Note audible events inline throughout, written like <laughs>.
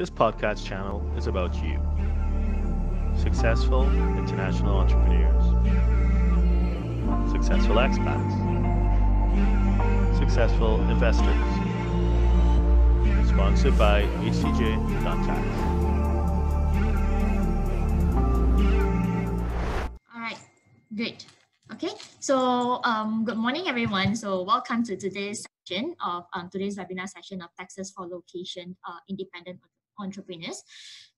This podcast channel is about you, successful international entrepreneurs, successful expats, successful investors. Sponsored by HTJ right, great. Okay, so um, good morning, everyone. So welcome to today's session of um, today's webinar session of Taxes for Location uh, Independent Entrepreneurs.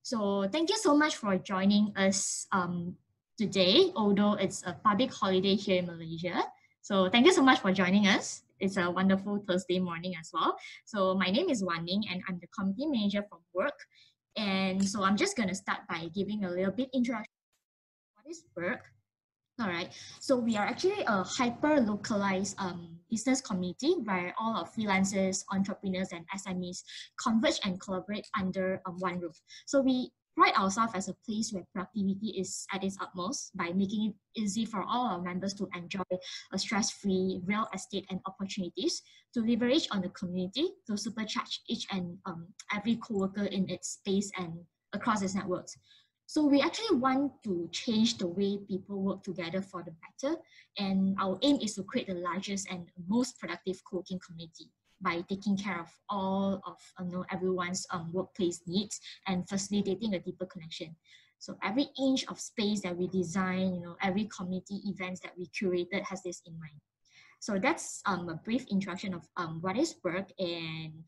So thank you so much for joining us um, today, although it's a public holiday here in Malaysia. So thank you so much for joining us. It's a wonderful Thursday morning as well. So my name is Wan Ning and I'm the committee manager from WORQ. And so I'm just gonna start by giving a little bit introduction. What is WORQ? All right, so we are actually a hyper-localized um, business community where all of freelancers, entrepreneurs, and SMEs converge and collaborate under um, one roof. So we pride ourselves as a place where productivity is at its utmost by making it easy for all our members to enjoy a stress-free real estate and opportunities to leverage on the community to supercharge each and um, every co-worker in its space and across its networks. So we actually want to change the way people work together for the better. And our aim is to create the largest and most productive co-working community by taking care of all of you know, everyone's um, workplace needs and facilitating a deeper connection. So every inch of space that we design, you know, every community events that we curated has this in mind. So that's um, a brief introduction of um, what is WORQ and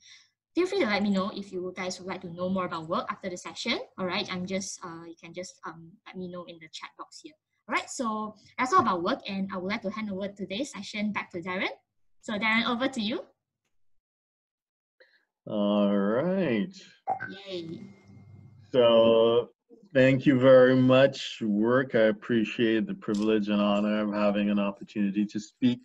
feel free to let me know if you guys would like to know more about WORQ after the session. All right, I'm just, uh, you can just um, let me know in the chat box here. All right, so that's all about WORQ and I would like to hand over today's session back to Derren. So Derren, over to you. All right. Yay. So thank you very much, WORQ. I appreciate the privilege and honor of having an opportunity to speak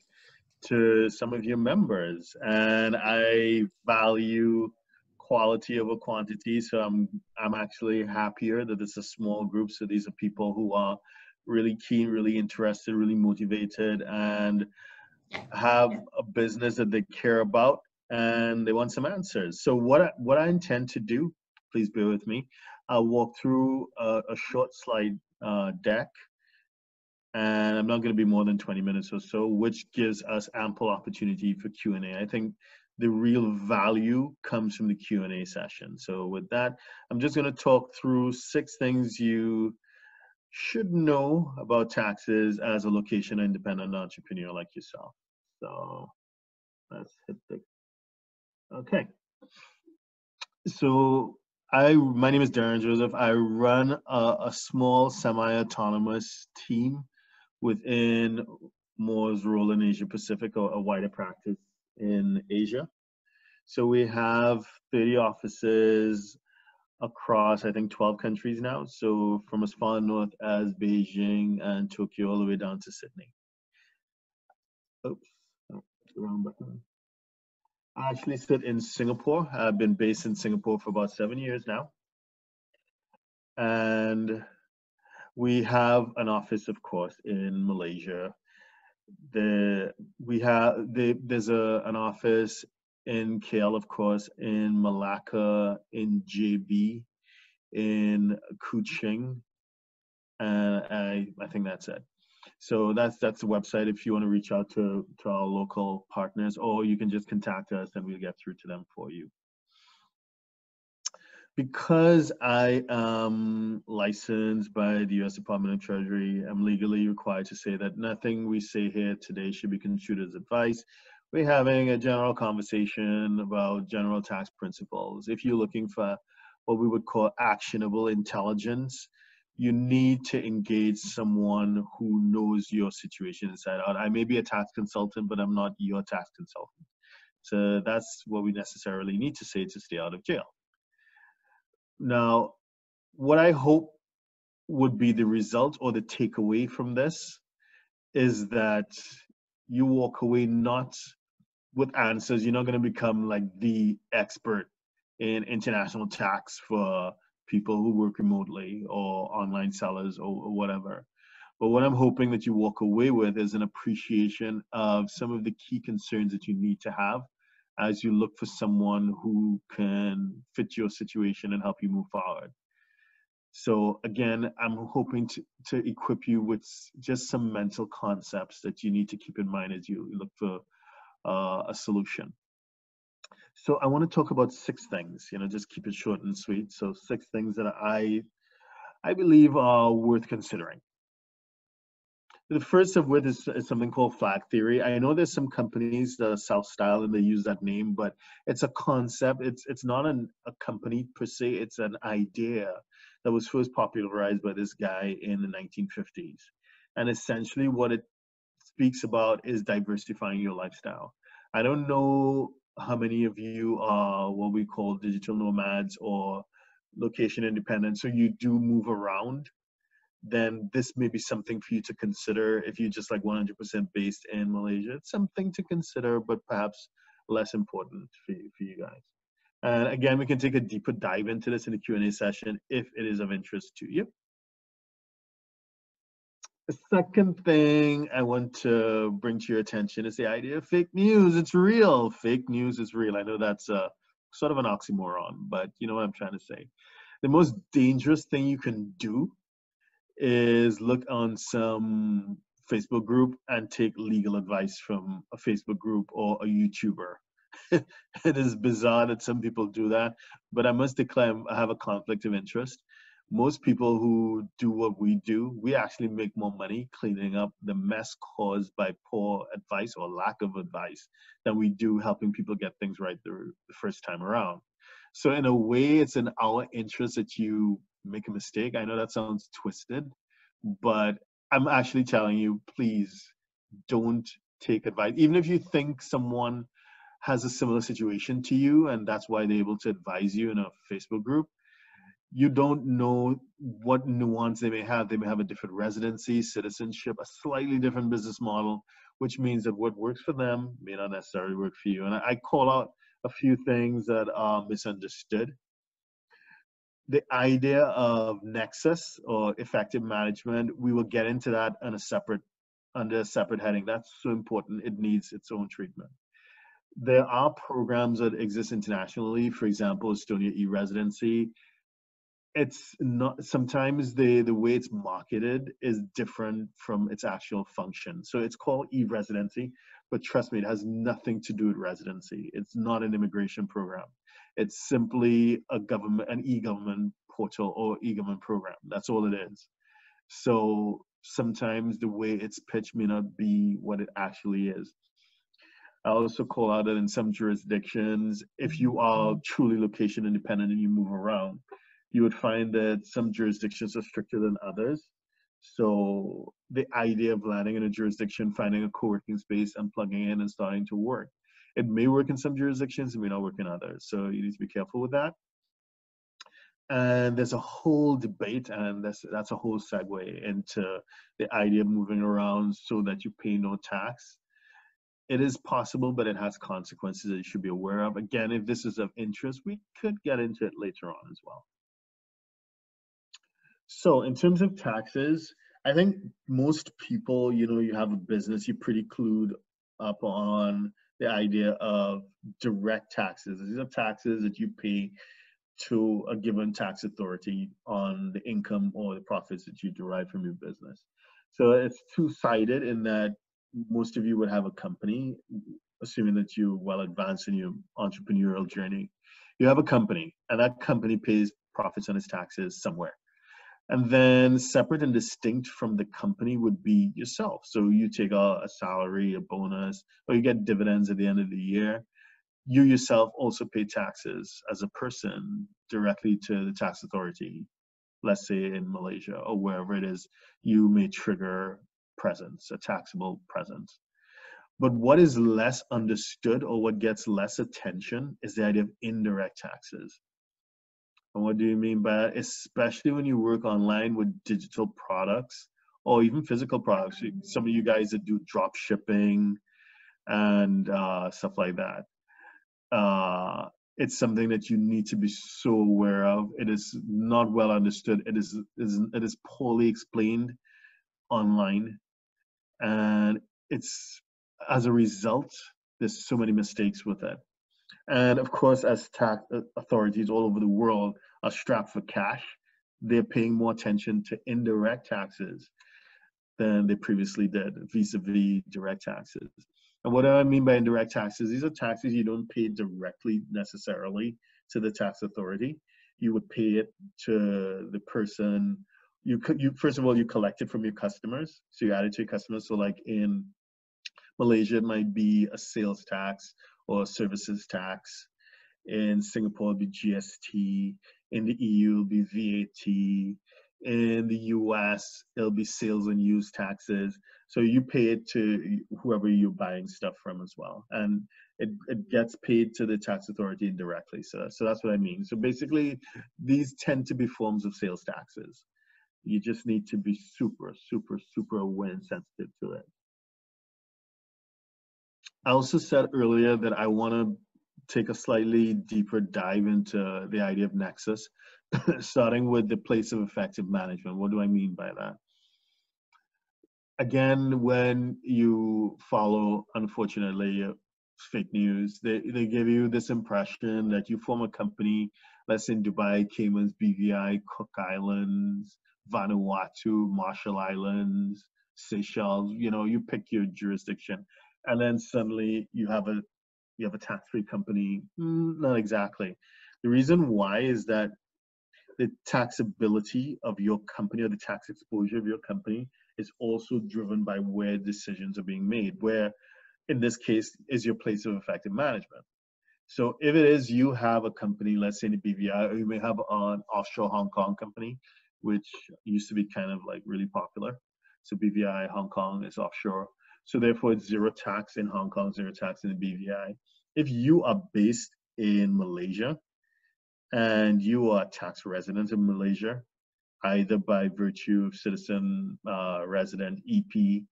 to some of your members and I value quality over quantity so I'm I'm actually happier that it's a small group so these are people who are really keen really interested really motivated and have a business that they care about and they want some answers. So what I, what I intend to do please bear with me I'll walk through a, a short slide uh, deck and I'm not going to be more than 20 minutes or so, which gives us ample opportunity for Q&A. I think the real value comes from the Q&A session. So with that, I'm just going to talk through six things you should know about taxes as a location independent entrepreneur like yourself. So let's hit the, okay. So I, my name is Derren Joseph. I run a, a small semi-autonomous team within Moores Rowland Asia Pacific or a wider practice in Asia. So we have 30 offices across, I think, 12 countries now. So from as far north as Beijing and Tokyo all the way down to Sydney. Oops, wrong button. I actually sit in Singapore. I've been based in Singapore for about seven years now. And we have an office, of course, in Malaysia. The we have the, there's a an office in KL, of course, in Malacca, in JB, in Kuching, and I I think that's it. So that's that's the website if you want to reach out to to our local partners, or you can just contact us and we'll get through to them for you because I am licensed by the U.S. Department of Treasury, I'm legally required to say that nothing we say here today should be construed as advice. We're having a general conversation about general tax principles. If you're looking for what we would call actionable intelligence, you need to engage someone who knows your situation inside out. I may be a tax consultant, but I'm not your tax consultant. So that's what we necessarily need to say to stay out of jail. Now, what I hope would be the result or the takeaway from this is that you walk away not with answers. You're not going to become like the expert in international tax for people who work remotely or online sellers or, or whatever. But what I'm hoping that you walk away with is an appreciation of some of the key concerns that you need to have as you look for someone who can fit your situation and help you move forward. So again, I'm hoping to, to equip you with just some mental concepts that you need to keep in mind as you look for uh, a solution. So I want to talk about six things, you know, just keep it short and sweet. So six things that I, I believe are worth considering. The first of which is, is, something called flag theory. I know there's some companies that are self-styled and they use that name, but it's a concept. It's it's not an, a company per se. It's an idea that was first popularized by this guy in the 1950s. And essentially, what it speaks about is diversifying your lifestyle. I don't know how many of you are what we call digital nomads or location independent. So you do move around then this may be something for you to consider if you're just like 100% based in Malaysia. It's something to consider, but perhaps less important for you, for you guys. And again, we can take a deeper dive into this in the Q&A session if it is of interest to you. The second thing I want to bring to your attention is the idea of fake news. It's real. Fake news is real. I know that's a, sort of an oxymoron, but you know what I'm trying to say. The most dangerous thing you can do is look on some Facebook group and take legal advice from a Facebook group or a YouTuber. <laughs> it is bizarre that some people do that, but I must declare I have a conflict of interest. Most people who do what we do, we actually make more money cleaning up the mess caused by poor advice or lack of advice than we do helping people get things right the, the first time around. So in a way, it's in our interest that you make a mistake. I know that sounds twisted, but I'm actually telling you, please don't take advice. Even if you think someone has a similar situation to you and that's why they're able to advise you in a Facebook group, you don't know what nuance they may have. They may have a different residency, citizenship, a slightly different business model, which means that what works for them may not necessarily work for you. And I, call out a few things that are misunderstood the idea of nexus or effective management we will get into that on a separate under a separate heading. That's so important. It needs its own treatment. There are programs that exist internationally for example estonia e-residency. It's not sometimes the the way it's marketed is different from its actual function. So it's called e-residency but trust me it has nothing to do with residency. It's not an immigration program it's simply a government, an e-government portal or e-government program. That's all it is. So sometimes the way it's pitched may not be what it actually is. I also call out that in some jurisdictions, if you are truly location independent and you move around, you would find that some jurisdictions are stricter than others. So the idea of landing in a jurisdiction, finding a co-working space and plugging in and starting to work it may work in some jurisdictions, it may not work in others. So you need to be careful with that. And there's a whole debate, and that's that's a whole segue into the idea of moving around so that you pay no tax. It is possible, but it has consequences that you should be aware of. Again, if this is of interest, we could get into it later on as well. So in terms of taxes, I think most people, you know, you have a business, you're pretty clued up on the idea of direct taxes. These are taxes that you pay to a given tax authority on the income or the profits that you derive from your business. So it's two-sided in that most of you would have a company, assuming that you're well advanced in your entrepreneurial journey. You have a company, and that company pays profits and its taxes somewhere. And then separate and distinct from the company would be yourself. So you take a, a, salary, a bonus, or you get dividends at the end of the year. You yourself also pay taxes as a person directly to the tax authority, let's say in Malaysia or wherever it is, you may trigger presence, a taxable presence. But what is less understood or what gets less attention is the idea of indirect taxes. And what do you mean by that? Especially when you work online with digital products or even physical products. Some of you guys that do drop shipping and uh, stuff like that. Uh, it's something that you need to be so aware of. It is not well understood. It is, is it is poorly explained online. And it's as a result, there's so many mistakes with it. And of course, as tax authorities all over the world are strapped for cash, they're paying more attention to indirect taxes than they previously did vis-a-vis direct taxes. And what do I mean by indirect taxes? These are taxes you don't pay directly necessarily to the tax authority. You would pay it to the person. You could you first of all you collect it from your customers, so you add it to your customers. So like in Malaysia, it might be a sales tax or services tax. In Singapore, it'll be GST. In the EU, it'll be VAT. In the US, it'll be sales and use taxes. So you pay it to whoever you're buying stuff from as well. And it, it gets paid to the tax authority indirectly. So, so that's what I mean. So basically, these tend to be forms of sales taxes. You just need to be super, super, super aware and sensitive to it. I also said earlier that I want to take a slightly deeper dive into the idea of nexus, <laughs> starting with the place of effective management. What do I mean by that? Again, when you follow, unfortunately, fake news, they, they give you this impression that you form a company, let's in Dubai, Caymans, BVI, Cook Islands, Vanuatu, Marshall Islands, Seychelles, you know, you pick your jurisdiction. And then suddenly you have a you have a tax-free company. Mm, not exactly. The reason why is that the taxability of your company or the tax exposure of your company is also driven by where decisions are being made, where in this case is your place of effective management. So if it is you have a company, let's say in the BVI, or you may have an offshore Hong Kong company, which used to be kind of like really popular. So BVI Hong Kong is offshore. So therefore, it's zero tax in Hong Kong, zero tax in the BVI. If you are based in Malaysia and you are a tax resident in Malaysia, either by virtue of citizen, uh, resident, EP,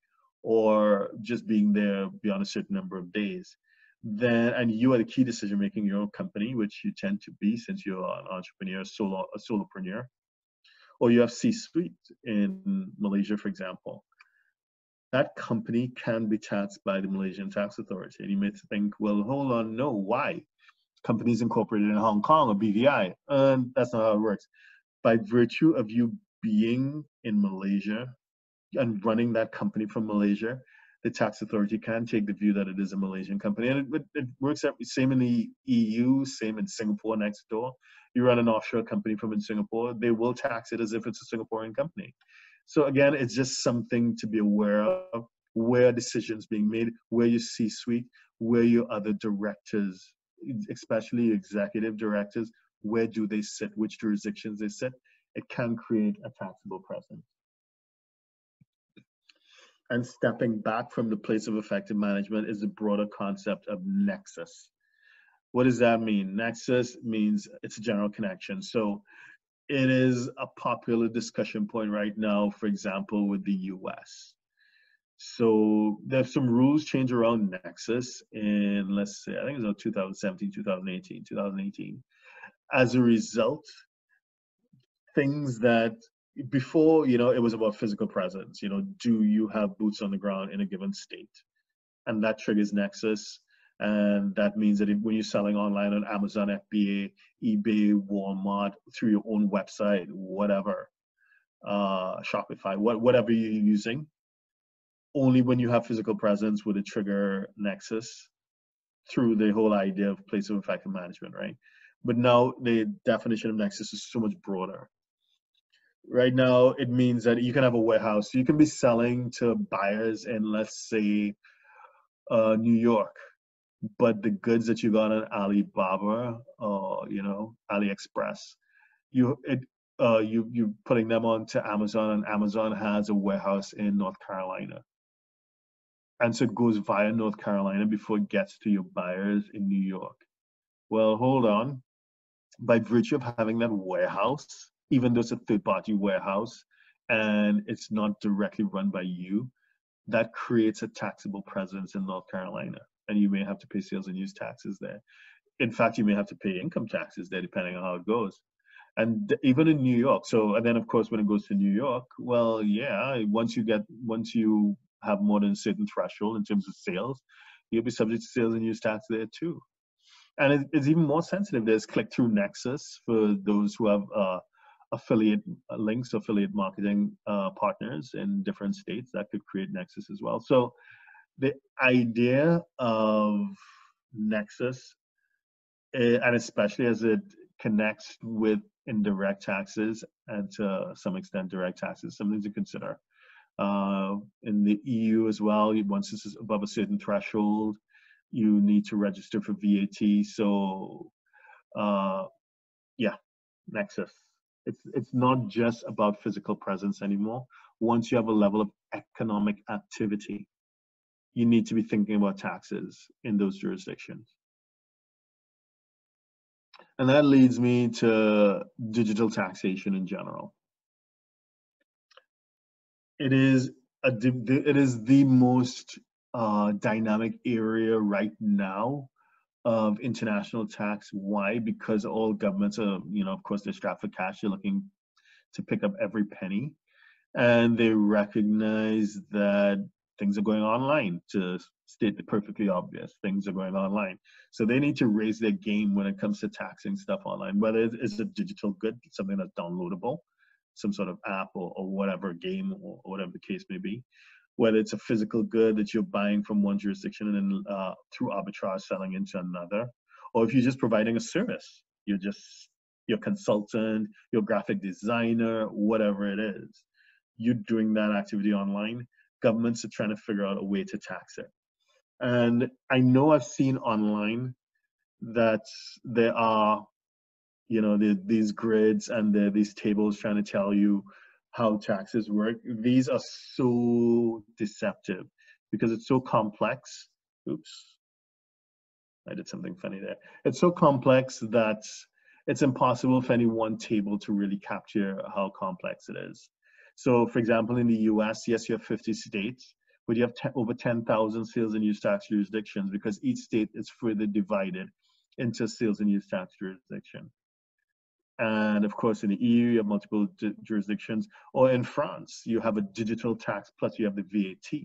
or just being there beyond a certain number of days, then and you are the key decision making in your company, which you tend to be since you're an entrepreneur, solo, a solopreneur, or you have C-suite in Malaysia, for example that company can be taxed by the Malaysian tax authority. And you may think, well, hold on, no, why? Companies incorporated in Hong Kong or BVI. And that's not how it works. By virtue of you being in Malaysia and running that company from Malaysia, the tax authority can take the view that it is a Malaysian company. And it, it works out same in the EU, same in Singapore next door. You run an offshore company from in Singapore, they will tax it as if it's a Singaporean company. So again, it's just something to be aware of where decisions being made, where you C-suite, where your other directors, especially executive directors, where do they sit, which jurisdictions they sit. It can create a taxable presence. And stepping back from the place of effective management is the broader concept of nexus. What does that mean? Nexus means it's a general connection. So it is a popular discussion point right now, for example, with the US. So there's some rules change around Nexus in, let's say, I think it was 2017, 2018, 2018. As a result, things that before, you know, it was about physical presence. You know, do you have boots on the ground in a given state? And that triggers Nexus and that means that if, when you're selling online on Amazon, FBA, eBay, Walmart, through your own website, whatever, uh, Shopify, what, whatever you're using, only when you have physical presence would it trigger Nexus through the whole idea of place of effective management, right? But now the definition of Nexus is so much broader. Right now, it means that you can have a warehouse. You can be selling to buyers in, let's say, uh, New York, but the goods that you got on Alibaba or you know AliExpress, you it uh, you you putting them onto Amazon, and Amazon has a warehouse in North Carolina, and so it goes via North Carolina before it gets to your buyers in New York. Well, hold on. By virtue of having that warehouse, even though it's a third-party warehouse and it's not directly run by you, that creates a taxable presence in North Carolina and you may have to pay sales and use taxes there. In fact, you may have to pay income taxes there, depending on how it goes. And even in New York. So, and then of course, when it goes to New York, well, yeah, once you get, once you have more than a certain threshold in terms of sales, you'll be subject to sales and use tax there too. and it, it's even more sensitive. There's click-through nexus for those who have uh, affiliate uh, links, affiliate marketing uh, partners in different states that could create nexus as well. So the idea of nexus, eh, and especially as it connects with indirect taxes and to some extent direct taxes, something to consider. Uh, in the EU as well, once this is above a certain threshold, you need to register for VAT. So, uh, yeah, Nexus. It's it's not just about physical presence anymore. Once you have a level of economic activity, you need to be thinking about taxes in those jurisdictions. And that leads me to digital taxation in general. It is a it is the most uh, dynamic area right now of international tax. Why? Because all governments are, you know, of course, they're strapped for cash. They're looking to pick up every penny. And they recognize that things are going online to state the perfectly obvious things are going online so they need to raise their game when it comes to taxing stuff online whether it's a digital good something that's downloadable some sort of app or, or whatever game or, or whatever the case may be whether it's a physical good that you're buying from one jurisdiction and then uh, through arbitrage selling into another, or if you're just providing a service, you're just your consultant, your graphic designer, whatever it is, you're doing that activity online. Governments are trying to figure out a way to tax it. And I know I've seen online that there are, you know, the, these grids and the, these tables trying to tell you how taxes work. These are so deceptive because it's so complex. Oops, I did something funny there. It's so complex that it's impossible for any one table to really capture how complex it is. So for example, in the US, yes, you have 50 states, but you have over 10,000 sales and use tax jurisdictions because each state is further divided into sales and use tax jurisdiction. And of course, in the EU, you have multiple jurisdictions. Or in France, you have a digital tax plus you have the VAT.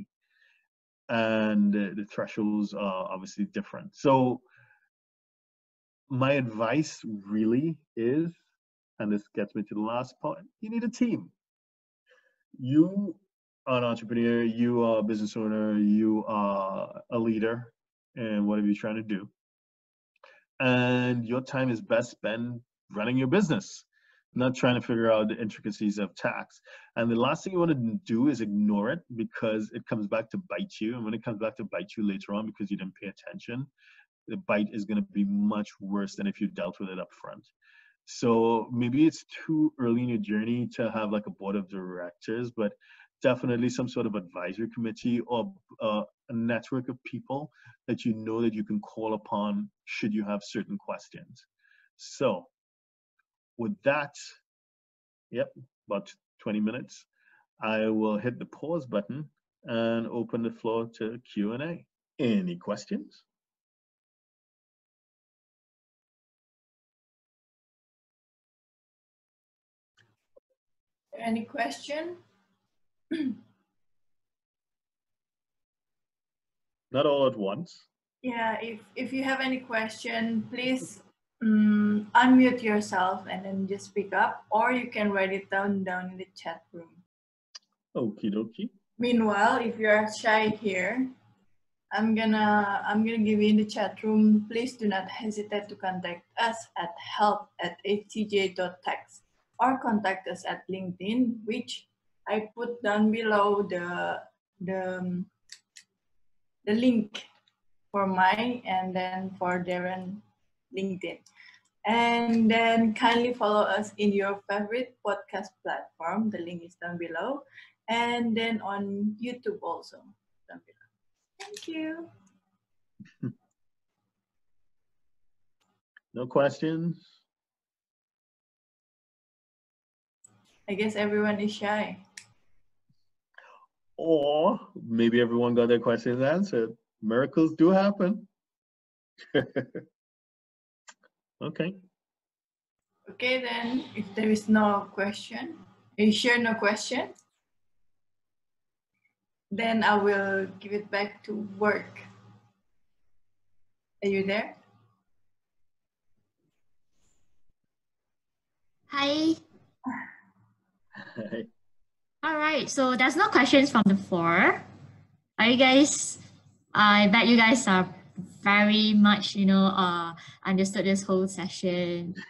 And uh, the thresholds are obviously different. So, my advice really is, and this gets me to the last part you need a team. You are an entrepreneur, you are a business owner, you are a leader in whatever you're trying to do. And your time is best spent running your business, not trying to figure out the intricacies of tax. And the last thing you want to do is ignore it because it comes back to bite you. And when it comes back to bite you later on because you didn't pay attention, the bite is going to be much worse than if you dealt with it up front. So maybe it's too early in your journey to have like a board of directors, but definitely some sort of advisory committee or uh, a network of people that you know that you can call upon should you have certain questions. So with that, yep, about 20 minutes, I will hit the pause button and open the floor to Q&A. Any questions? Any question? <clears throat> Not all at once. Yeah, if, if you have any question, please um, unmute yourself and then just speak up, or you can write it down down in the chat room. Okie dokie. Meanwhile, if you are shy here, I'm gonna I'm gonna give you in the chat room. Please do not hesitate to contact us at help at htj.tax or contact us at LinkedIn, which I put down below the the um, the link for mine and then for Derren LinkedIn. And then kindly follow us in your favorite podcast platform. The link is down below. And then on YouTube also down below. Thank you. <laughs> no questions? I guess everyone is shy. Or maybe everyone got their questions answered. Miracles do happen. <laughs> okay. Okay, then, if there is no question, are you sure no question? Then I will give it back to WORQ. Are you there? Hi. Hi. <laughs> All right. So there's no questions from the floor. Are you guys? I bet you guys are very much, you know, uh, understood this whole session. <laughs>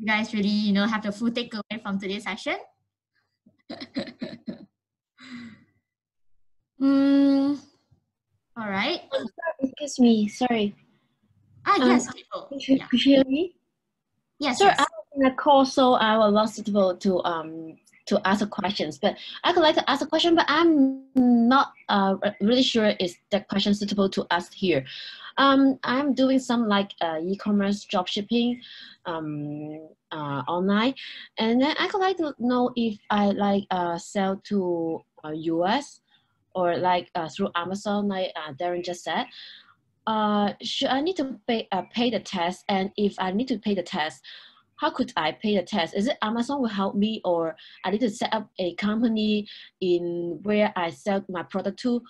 You guys really, you know, have the full takeaway from today's session. <laughs> mm, all right. Oh, sorry, excuse me. Sorry. Ah, Um, yes. Kiko. Could you, Yeah. could you hear me? Yes. Sorry, yes. I a call, so I was not suitable to um to ask questions. But I could like to ask a question, but I'm not uh really sure is that question suitable to ask here. Um, I'm doing some like uh, e-commerce drop shipping, um, uh, online, and then I could like to know if I like uh sell to uh, US or like uh, through Amazon, like uh, Derren just said. Uh, should I need to pay uh, pay the test? And if I need to pay the test, how could I pay the test? Is it Amazon will help me, or I need to set up a company in where I sell my product to?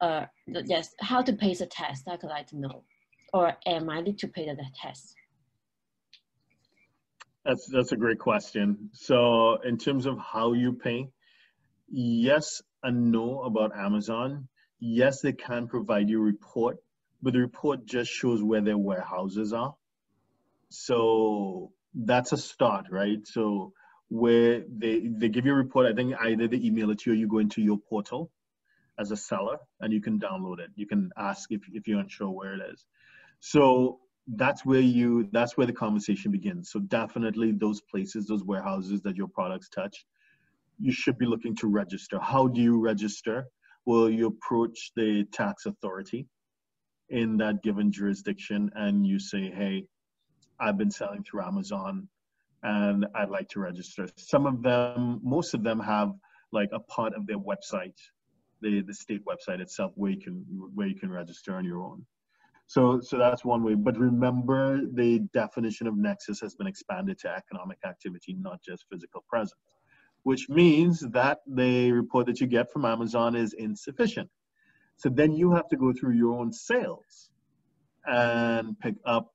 Uh, yes, how to pay the test? I would like to know, or am I need to pay the, the test? That's that's a great question. So in terms of how you pay, yes and no about Amazon. Yes, they can provide you a report, but the report just shows where their warehouses are. So that's a start, right? So where they they give you a report, I think either they email it to you or you go into your portal as a seller and you can download it. You can ask if, if you're unsure where it is. So that's where you that's where the conversation begins. So definitely those places, those warehouses that your products touch, you should be looking to register. How do you register? Well, you approach the tax authority in that given jurisdiction and you say, hey, I've been selling through Amazon and I'd like to register. Some of them, most of them have like a part of their website, the, the state website itself where you can where you can register on your own. So so that's one way. But remember the definition of nexus has been expanded to economic activity, not just physical presence. Which means that the report that you get from Amazon is insufficient. So then you have to go through your own sales and pick up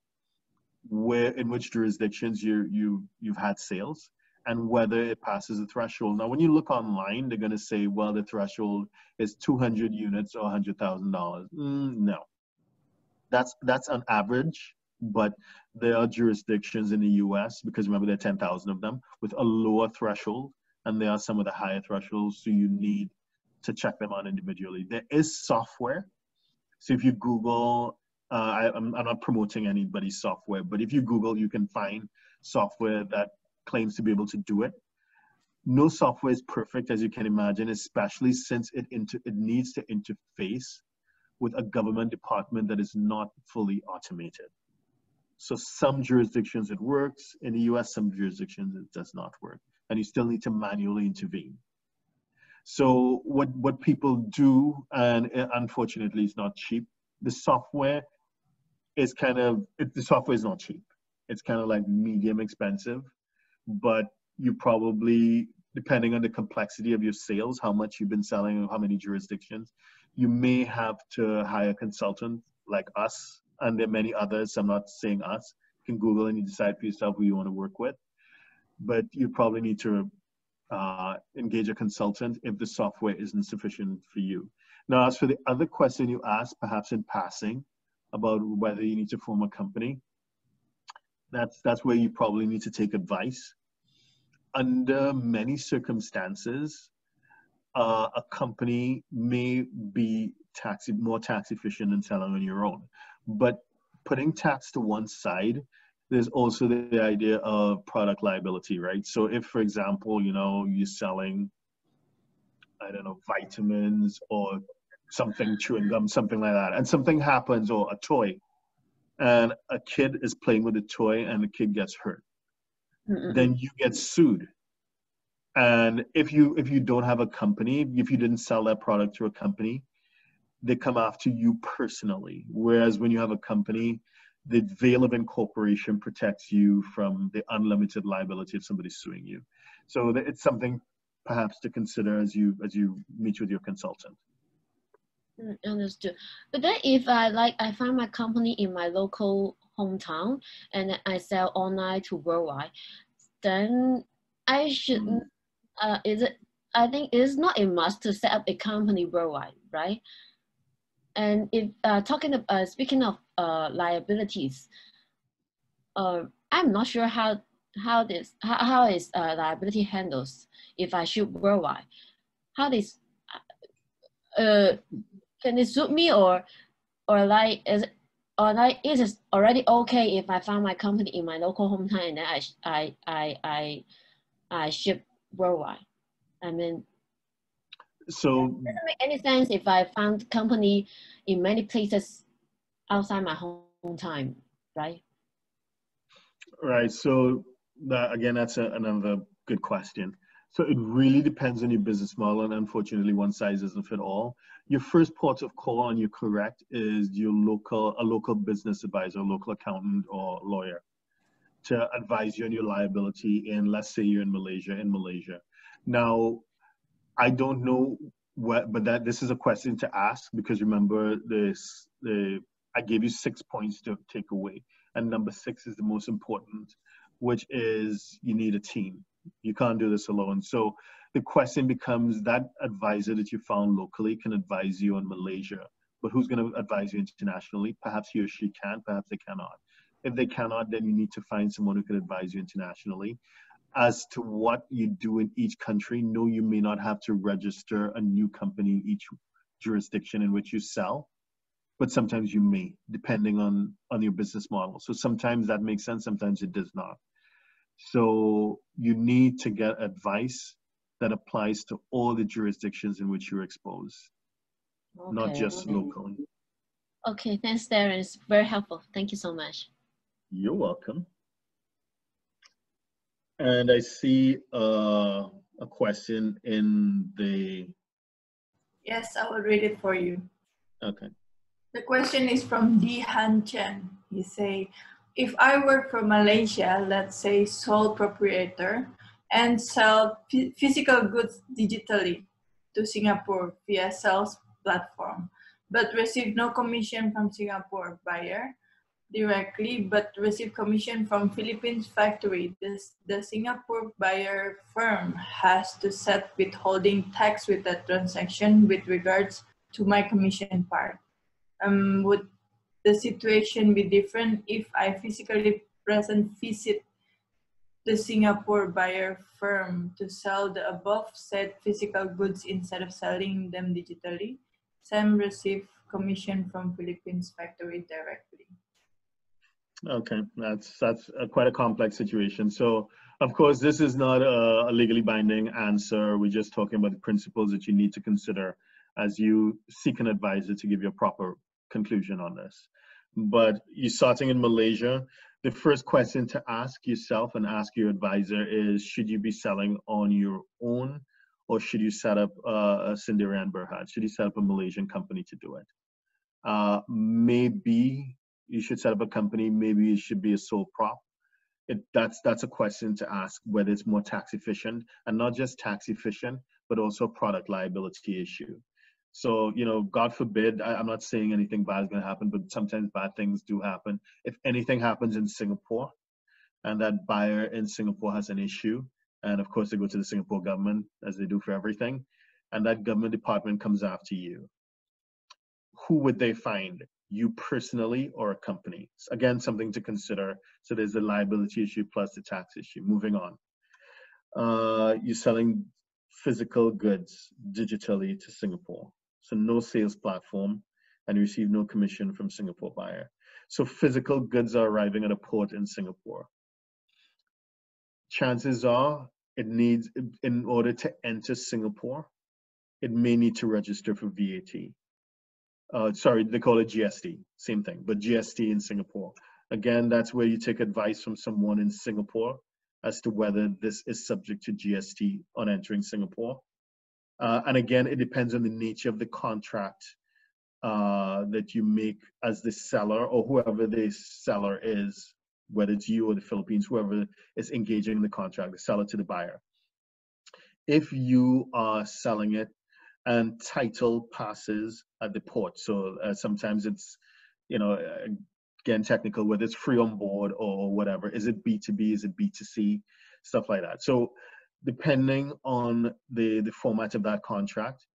where in which jurisdictions you you you've had sales and whether it passes the threshold. Now, when you look online, they're going to say, well, the threshold is 200 units or $100,000. Mm, no, that's that's an average, but there are jurisdictions in the U.S. because remember there are 10,000 of them with a lower threshold, and there are some of the higher thresholds, so you need to check them out individually. There is software, so if you Google uh, I, I'm, I'm not promoting anybody's software, but if you Google, you can find software that claims to be able to do it. No software is perfect, as you can imagine, especially since it, inter- it needs to interface with a government department that is not fully automated. So some jurisdictions it works in the US, some jurisdictions it does not work, and you still need to manually intervene. So what what people do, and unfortunately, it's not cheap. The software is kind of it, the software is not cheap. It's kind of like medium expensive, but you probably depending on the complexity of your sales, how much you've been selling, how many jurisdictions, you may have to hire a consultant like us, and there are many others. I'm not saying us. You can Google and you decide for yourself who you want to work with, but you probably need to uh, engage a consultant if the software isn't sufficient for you. Now, as for the other question you asked, perhaps in passing, about whether you need to form a company, that's that's where you probably need to take advice. Under many circumstances, uh, a company may be tax more tax efficient than selling on your own. But putting tax to one side, there's also the idea of product liability, right? So if, for example, you know, you're selling, I don't know, vitamins or something, chewing gum, something like that, and something happens or a toy, and a kid is playing with the toy and the kid gets hurt, Mm-mm. then you get sued. And if you if you don't have a company, if you didn't sell that product to a company, they come after you personally. Whereas when you have a company, the veil of incorporation protects you from the unlimited liability of somebody suing you. So it's something perhaps to consider as you as you meet with your consultant. Mm, Understood. But then if I like, I find my company in my local hometown and I sell online to worldwide, then I should, Mhm. uh, is it, I think it's not a must to set up a company worldwide, right? And if uh, talking of, uh, speaking of uh, liabilities, uh, I'm not sure how how this how, how is uh, liability handles if I shoot worldwide. How this uh, can it suit me or or like is it, or like is it already okay if I found my company in my local hometown and then I I I I I ship worldwide? I mean, So doesn't make any sense if I found company in many places outside my hometown, right? Right. So that again, that's a, another good question. So it really depends on your business model, and unfortunately, one size doesn't fit all. Your first port of call, and you're correct, is your local a local business advisor, local accountant, or lawyer to advise you on your liability in, let's say, you're in Malaysia. In Malaysia, now, I don't know what, but that this is a question to ask because remember this. The I gave you six points to take away and number six is the most important which is you need a team you can't do this alone. So the question becomes that advisor that you found locally can advise you on malaysia but who's going to advise you internationally? Perhaps he or she can perhaps they cannot. If they cannot then you need to find someone who can advise you internationally. As to what you do in each country no you may not have to register a new company in each jurisdiction in which you sell but sometimes you may depending on on your business model. So sometimes that makes sense sometimes it does not so you need to get advice that applies to all the jurisdictions in which you're exposed not just okay. locally Okay, thanks, Derren. It's very helpful. Thank you so much. you're welcome and i see uh, a question in the Yes, I will read it for you. okay The question is from D Han Chen. He say, if I work from Malaysia, let's say sole proprietor, and sell phy- physical goods digitally to Singapore via sales platform, but receive no commission from Singapore buyer directly, but receive commission from Philippines factory, this, the Singapore buyer firm has to set withholding tax with that transaction with regards to my commission part. Um, would the situation be different if I physically present visit the Singapore buyer firm to sell the above said physical goods instead of selling them digitally? Sam received commission from Philippines factory directly. Okay, that's that's a, quite a complex situation. So, of course, this is not a, a legally binding answer. We're just talking about the principles that you need to consider as you seek an advisor to give you a proper conclusion on this. But you're starting in Malaysia. The first question to ask yourself and ask your advisor is: Should you be selling on your own, or should you set up uh, a Sendirian Berhad? Should you set up a Malaysian company to do it? Uh, maybe you should set up a company. Maybe it should be a sole prop. It, that's that's a question to ask whether it's more tax efficient and not just tax efficient, but also product liability issue. So you know, God forbid, I, I'm not saying anything bad is going to happen, but sometimes bad things do happen. If anything happens in Singapore, and that buyer in Singapore has an issue, and of course they go to the Singapore government as they do for everything, and that government department comes after you, who would they find? you personally or a company. Again, something to consider. So there's the liability issue plus the tax issue. Moving on. Uh, you're selling physical goods digitally to Singapore. So no sales platform and receive no commission from Singapore buyer. So physical goods are arriving at a port in Singapore. Chances are it needs, in order to enter Singapore, it may need to register for VAT uh, sorry, they call it GST, same thing, but GST in Singapore. Again, that's where you take advice from someone in Singapore as to whether this is subject to GST on entering Singapore. Uh, and again, it depends on the nature of the contract uh, that you make as the seller or whoever the seller is, whether it's you or the Philippines, whoever is engaging in the contract, the seller to the buyer. If you are selling it and title passes at the port. So uh, sometimes it's, you know, again, technical, whether it's free on board or whatever. Is it B2B? Is it B2C? stuff like that. So depending on the, the format of that contract,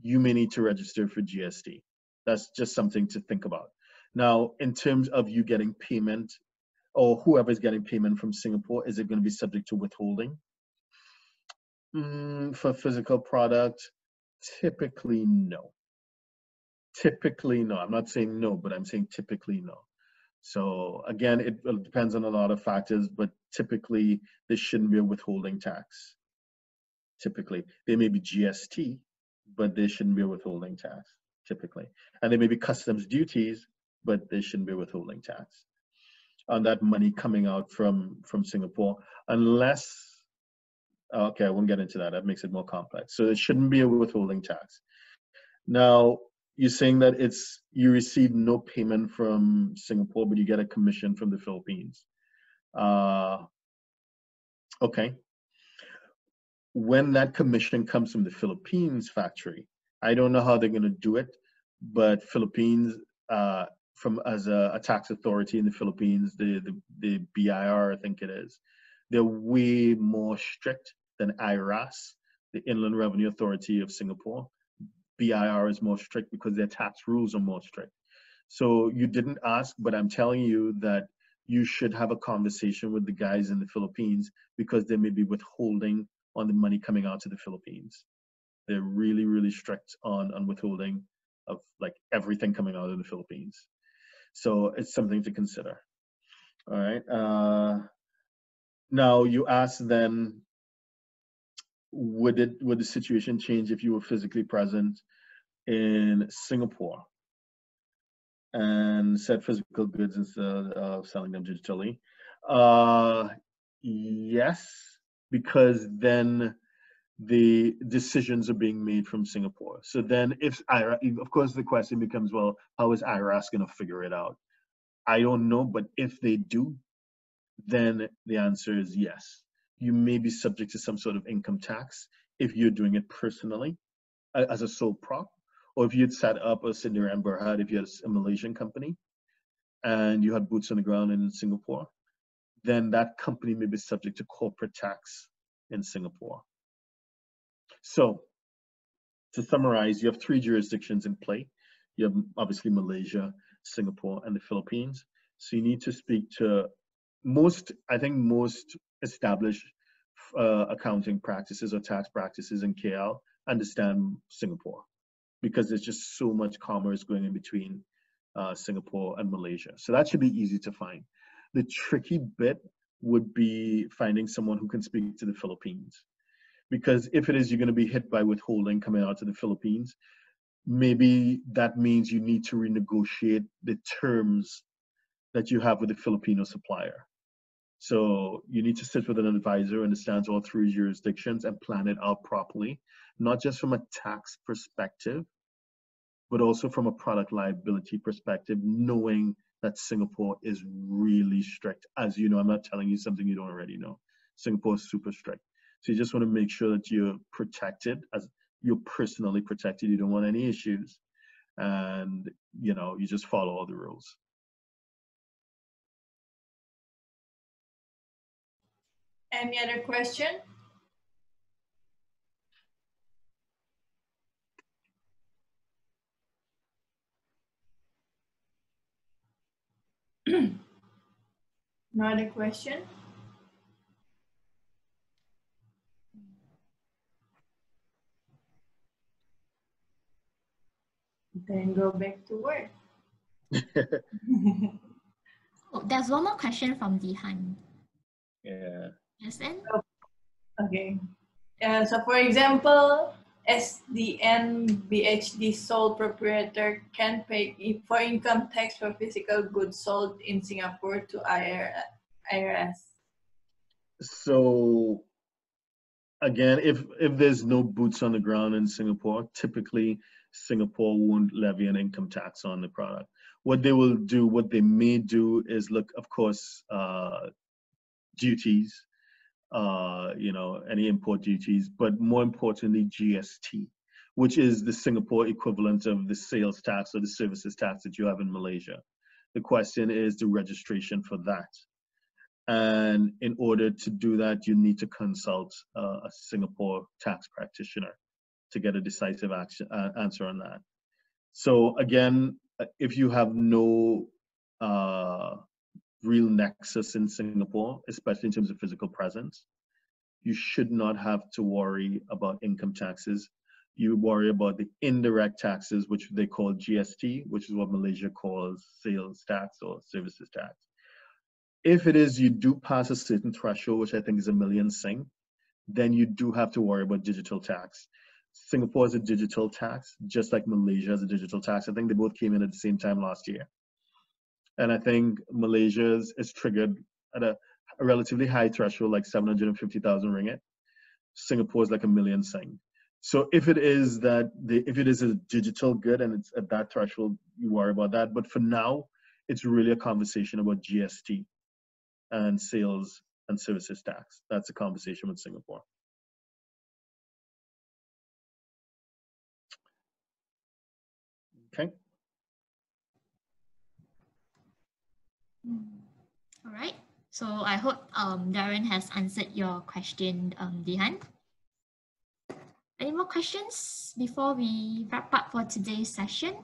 you may need to register for GST. That's just something to think about. Now, in terms of you getting payment or whoever's getting payment from Singapore, is it going to be subject to withholding? Mm, for physical product, typically no. Typically no. I'm not saying no, but I'm saying typically no. So again, it, depends on a lot of factors, but typically there shouldn't be a withholding tax. Typically, there may be GST, but there shouldn't be a withholding tax. Typically, and there may be customs duties, but there shouldn't be a withholding tax on that money coming out from from Singapore, unless okay, I won't get into that. That makes it more complex. So it shouldn't be a withholding tax. Now, you're saying that it's you receive no payment from Singapore, but you get a commission from the Philippines. Uh, okay. When that commission comes from the Philippines factory, I don't know how they're going to do it, but Philippines, uh, from as a, a, tax authority in the Philippines, the, the the BIR, I think it is, they're way more strict than IRAS, the Inland Revenue Authority of Singapore. BIR is more strict because their tax rules are more strict. So you didn't ask, but I'm telling you that you should have a conversation with the guys in the Philippines because they may be withholding on the money coming out to the Philippines. They're really, really strict on, on withholding of like everything coming out of the Philippines. So it's something to consider. All right. Uh, now you ask then would it would the situation change if you were physically present in Singapore and said physical goods instead of selling them digitally? Uh, yes, because then the decisions are being made from Singapore. So then, if IRA, of course, the question becomes, well, how is IRAS going to figure it out? I don't know, but if they do, then the answer is yes you may be subject to some sort of income tax if you're doing it personally as a sole prop, or if you'd set up a Sendirian Berhad, if you had a Malaysian company and you had boots on the ground in Singapore, then that company may be subject to corporate tax in Singapore. So to summarize, you have three jurisdictions in play. You have obviously Malaysia, Singapore, and the Philippines. So you need to speak to most, I think most established uh, accounting practices or tax practices in KL understand Singapore because there's just so much commerce going in between uh, Singapore and Malaysia. So that should be easy to find. The tricky bit would be finding someone who can speak to the Philippines. Because if it is you're going to be hit by withholding coming out to the Philippines, maybe that means you need to renegotiate the terms that you have with the Filipino supplier. So you need to sit with an advisor understands all three jurisdictions and plan it out properly, not just from a tax perspective, but also from a product liability perspective, knowing that Singapore is really strict. As you know, I'm not telling you something you don't already know. Singapore is super strict. So you just want to make sure that you're protected as you're personally protected. You don't want any issues. And you know, you just follow all the rules. Any other question? <clears throat> no other question? Then go back to work. <laughs> oh, there's one more question from Dihan. Yeah. Understand? Okay. Uh, so for example, SDN BHD sole proprietor can pay for income tax for physical goods sold in Singapore to IRS. So again, if if there's no boots on the ground in Singapore, typically Singapore won't levy an income tax on the product. What they will do, what they may do is look, of course, uh, duties uh, you know, any import duties, but more importantly, GST, which is the Singapore equivalent of the sales tax or the services tax that you have in Malaysia. The question is the registration for that. And in order to do that, you need to consult uh, a Singapore tax practitioner to get a decisive action, uh, answer on that. So again, uh, if you have no uh, real nexus in Singapore, especially in terms of physical presence, you should not have to worry about income taxes. You worry about the indirect taxes, which they call GST, which is what Malaysia calls sales tax or services tax. If it is you do pass a certain threshold, which I think is a million Sing, then you do have to worry about digital tax. Singapore is a digital tax, just like Malaysia is a digital tax. I think they both came in at the same time last year. And I think Malaysia's is triggered at a, a relatively high threshold, like 750,000 ringgit. Singapore is like a million Sing. So if it is that the if it is a digital good and it's at that threshold, you worry about that. But for now, it's really a conversation about GST and sales and services tax. That's a conversation with Singapore. Okay. All right. So I hope um, Derren has answered your question, um, Dihan. Any more questions before we wrap up for today's session?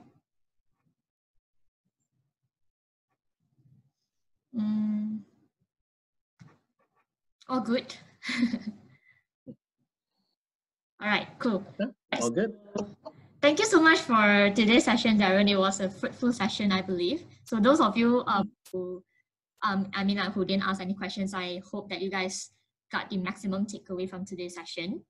Mm. All good. <laughs> All right, cool. All good. Thank you so much for today's session, Derren. It was a fruitful session, I believe. So those of you um, who, um, I mean, uh, who didn't ask any questions, I hope that you guys got the maximum takeaway from today's session.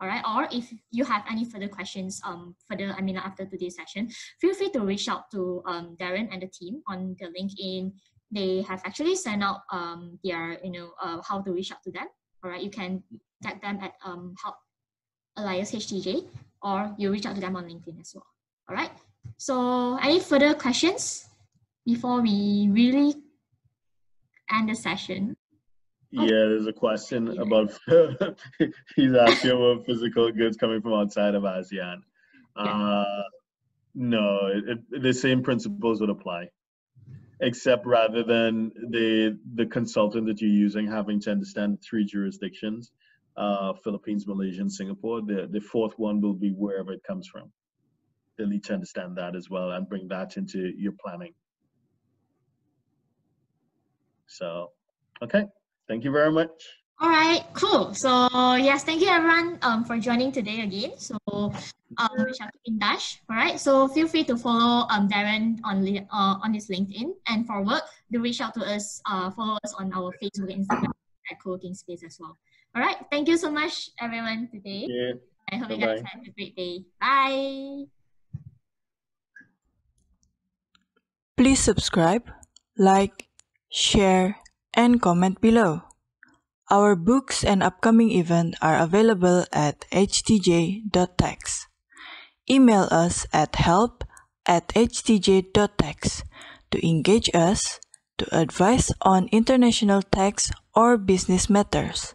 All right, or if you have any further questions, um, further, I mean, after today's session, feel free to reach out to um, Derren and the team on the LinkedIn. They have actually sent out um, their, you know, uh, how to reach out to them. All right, you can tag them at um, help Elias HTJ or you reach out to them on LinkedIn as well. All right. So any further questions before we really end the session? Yeah, there's a question about <laughs> he's asking about physical goods coming from outside of ASEAN. Uh, no, it, it, the same principles would apply, except rather than the the consultant that you're using having to understand three jurisdictions, uh, Philippines, Malaysia, and Singapore. The, the fourth one will be wherever it comes from. They'll need to understand that as well and bring that into your planning. So, okay, thank you very much. All right, cool. So yes, thank you everyone um, for joining today again. So um, reach out to Indash. All right, so feel free to follow um, Derren on uh, on his LinkedIn, and for WORQ, do reach out to us. Uh, follow us on our Facebook, Instagram at Co-working Space as well. All right. Thank you so much, everyone, today. Yeah. I hope Bye -bye. you guys have a great day. Bye. Please subscribe, like, share, and comment below. Our books and upcoming event are available at htj.tax. Email us at help at htj.tax to engage us, to advise on international tax or business matters.